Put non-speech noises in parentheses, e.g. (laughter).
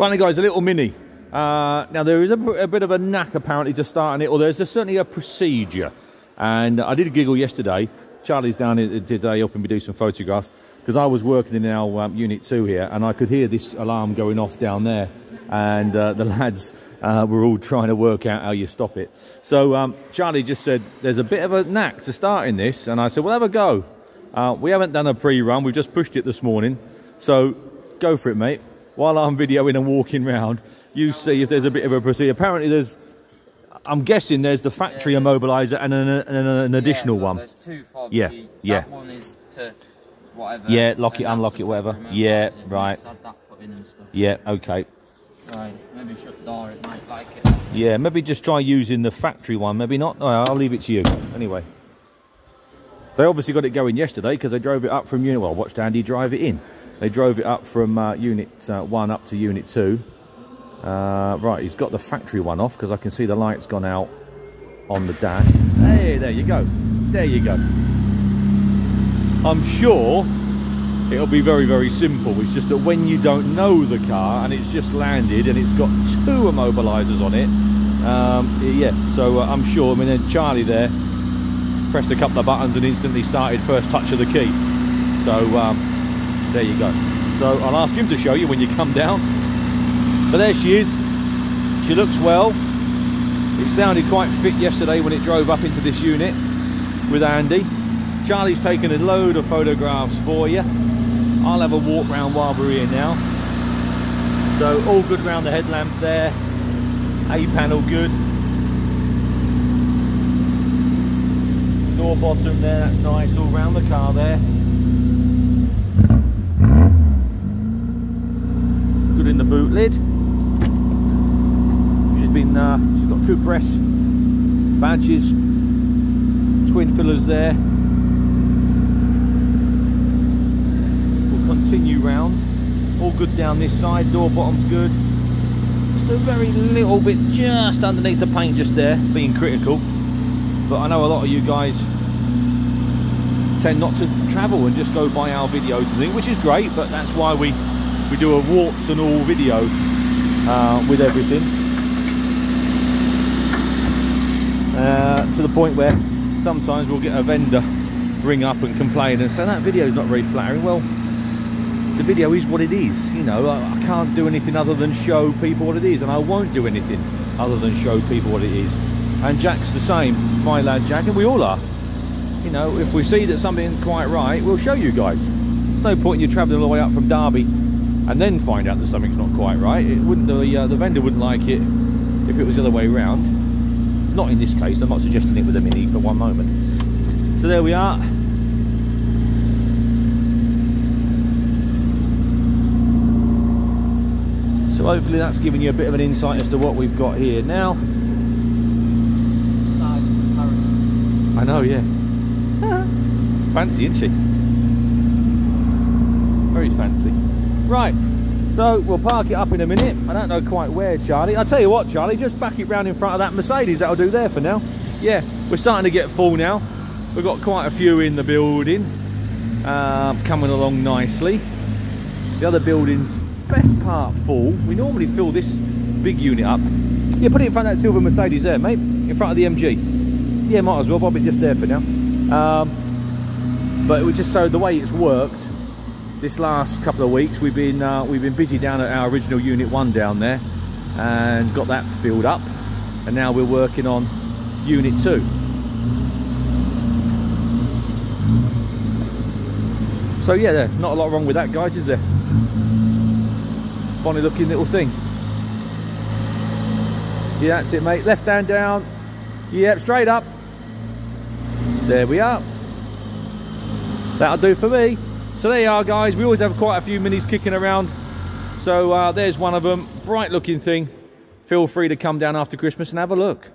Finally, guys, a little mini. Uh, now, there is a, a, bit of a knack apparently to starting it, or there's a, certainly a procedure. And I did a giggle yesterday. Charlie's down today helping me do some photographs because I was working in our um, unit two here and I could hear this alarm going off down there. And uh, the lads uh, were all trying to work out how you stop it. So um, Charlie just said, there's a bit of a knack to starting this. And I said, well, have a go. Uh, we haven't done a pre-run. We've just pushed it this morning. So go for it, mate while I'm videoing and walking around, you see if there's a bit of a procedure. Apparently there's, I'm guessing there's the factory yeah, immobiliser and an, an, an additional yeah, one. There's two fobs. Yeah, you, yeah. That one is to whatever. Yeah, lock it, unlock it, whatever. Yeah, right. Yeah, okay. Right, maybe shut the door, it might like it. Yeah, maybe just try using the factory one, maybe not. I'll leave it to you. Anyway. They obviously got it going yesterday because they drove it up from unit. Well, I watched Andy drive it in. They drove it up from uh, Unit uh, 1 up to Unit 2. Uh, right, he's got the factory one off because I can see the light's gone out on the dash. Hey, there you go. There you go. I'm sure it'll be very, very simple. It's just that when you don't know the car and it's just landed and it's got (laughs) two immobilisers on it, um, yeah, so uh, I'm sure, I mean, then Charlie there pressed a couple of buttons and instantly started first touch of the key. So, um, there you go. So I'll ask him to show you when you come down. But there she is. She looks well. It sounded quite fit yesterday when it drove up into this unit with Andy. Charlie's taken a load of photographs for you. I'll have a walk round while we're here now. So all good round the headlamp there. A panel good. Door bottom there, that's nice. All round the car there. in the boot lid. She's been, uh, she's got Cooper S badges, twin fillers there. We'll continue round. All good down this side, door bottom's good. Just a very little bit just underneath the paint just there, being critical. But I know a lot of you guys tend not to travel and just go by our videos and things, which is great, but that's why we we do a warts and all video uh, with everything. Uh, to the point where sometimes we'll get a vendor ring up and complain and say that video is not very flattering. Well the video is what it is you know I, I can't do anything other than show people what it is and I won't do anything other than show people what it is. And Jack's the same my lad Jack and we all are. You know if we see that something quite right we'll show you guys. There's no point in you travelling all the way up from Derby and then find out that something's not quite right. It wouldn't the uh, the vendor wouldn't like it if it was the other way around. Not in this case. I'm not suggesting it with a mini for one moment. So there we are. So hopefully that's given you a bit of an insight as to what we've got here now. Size comparison. I know, yeah. (laughs) fancy, isn't she? Very fancy. Right, so we'll park it up in a minute. I don't know quite where, Charlie. I'll tell you what, Charlie, just back it round in front of that Mercedes. That'll do there for now. Yeah, we're starting to get full now. We've got quite a few in the building, um, coming along nicely. The other building's best part full. We normally fill this big unit up. Yeah, put it in front of that silver Mercedes there, mate. In front of the MG. Yeah, might as well. Bob it just there for now. Um, but it was just so the way it's worked, this last couple of weeks we've been uh, we've been busy down at our original unit one down there and got that filled up. And now we're working on unit two. So yeah there's not a lot wrong with that guys is there? Funny looking little thing. Yeah that's it mate. Left hand down. Yep straight up. There we are. That'll do for me so there you are guys, we always have quite a few minis kicking around. So uh, there's one of them, bright looking thing. Feel free to come down after Christmas and have a look.